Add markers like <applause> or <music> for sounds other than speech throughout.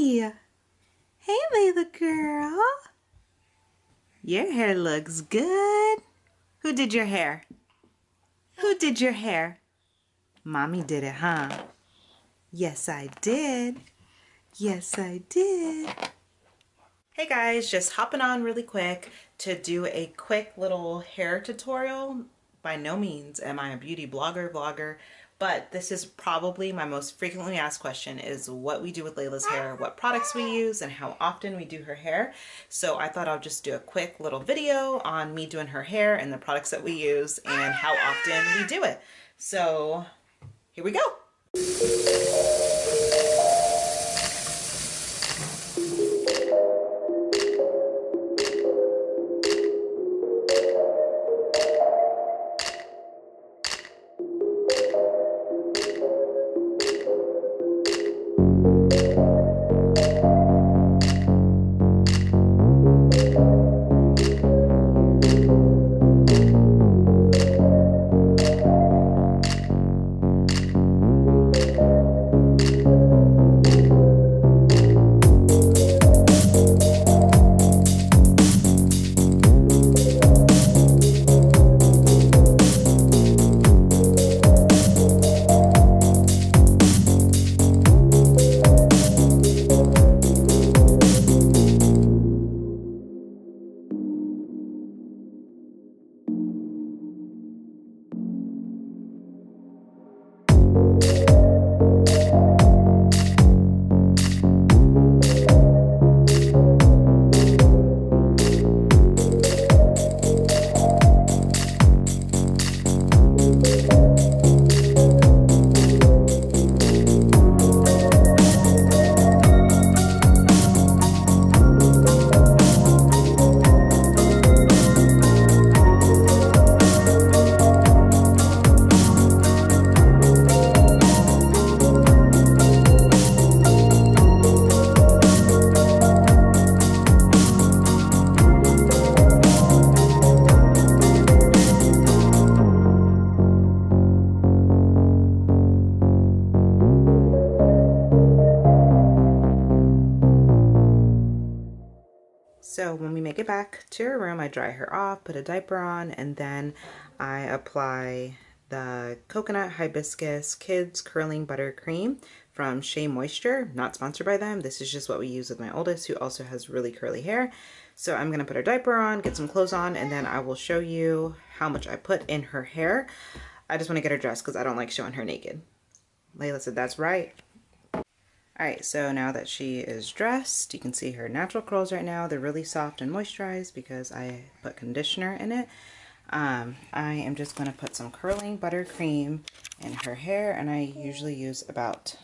Hey! Hey, Layla girl. Your hair looks good. Who did your hair? Who did your hair? Mommy did it, huh? Yes, I did. Yes, I did. Hey guys, just hopping on really quick to do a quick little hair tutorial. By no means am I a beauty blogger, vlogger, but this is probably my most frequently asked question is what we do with Layla's hair, what products we use, and how often we do her hair. So I thought I'll just do a quick little video on me doing her hair and the products that we use and how often we do it. So here we go. So when we make it back to her room, I dry her off, put a diaper on, and then I apply the Coconut Hibiscus Kids Curling Butter Cream from Shea Moisture. Not sponsored by them. This is just what we use with my oldest, who also has really curly hair. So I'm going to put her diaper on, get some clothes on, and then I will show you how much I put in her hair. I just want to get her dressed because I don't like showing her naked. Layla said, that's right. Alright, so now that she is dressed, you can see her natural curls right now. They're really soft and moisturized because I put conditioner in it. Um, I am just going to put some curling butter cream in her hair and I usually use about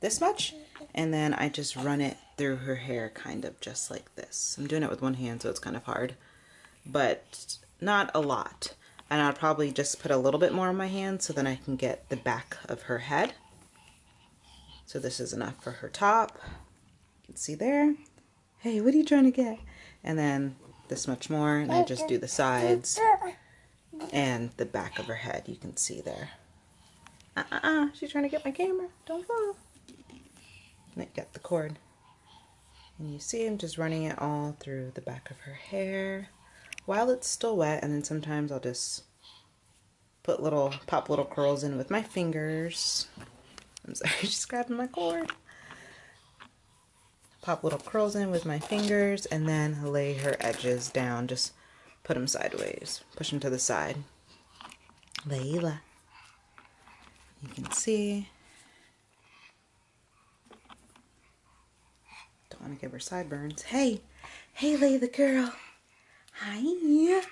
this much and then I just run it through her hair kind of just like this. I'm doing it with one hand so it's kind of hard, but not a lot. And I'll probably just put a little bit more on my hand so then I can get the back of her head. So this is enough for her top. You can see there. Hey, what are you trying to get? And then this much more, and I just do the sides and the back of her head. You can see there. Uh-uh-uh, she's trying to get my camera. Don't fall. And I got the cord. And you see I'm just running it all through the back of her hair while it's still wet. And then sometimes I'll just put little, pop little curls in with my fingers. I'm sorry, <laughs> she's grabbing my cord. Pop little curls in with my fingers and then lay her edges down. Just put them sideways. Push them to the side. Layla. You can see. Don't want to give her sideburns. Hey, hey Layla girl. Hi. You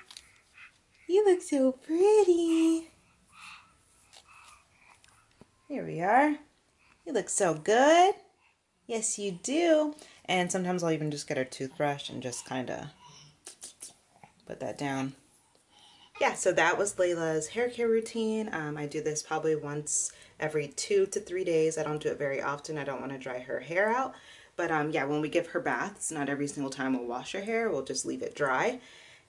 look so pretty. Here we are. You look so good. Yes, you do. And sometimes I'll even just get a toothbrush and just kind of put that down. Yeah, so that was Layla's hair care routine. Um, I do this probably once every two to three days. I don't do it very often. I don't want to dry her hair out. But um, yeah, when we give her baths, not every single time we'll wash her hair. We'll just leave it dry.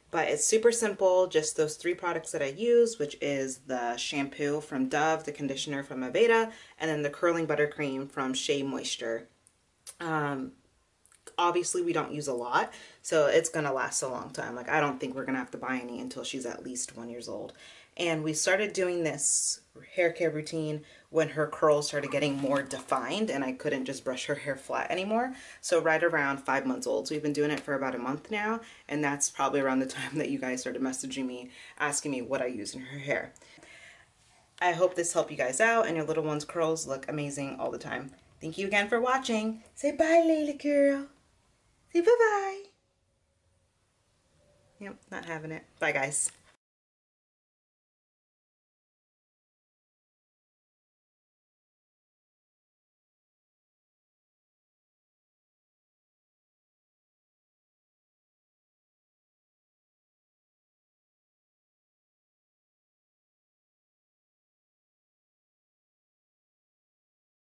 But it's super simple, just those three products that I use, which is the shampoo from Dove, the conditioner from Aveda, and then the curling buttercream from Shea Moisture. Um, obviously we don't use a lot so it's gonna last a long time like i don't think we're gonna have to buy any until she's at least one years old and we started doing this hair care routine when her curls started getting more defined and i couldn't just brush her hair flat anymore so right around five months old so we've been doing it for about a month now and that's probably around the time <laughs> that you guys started messaging me asking me what i use in her hair i hope this helped you guys out and your little one's curls look amazing all the time thank you again for watching say bye layla girl Say bye-bye. Yep, not having it. Bye, guys.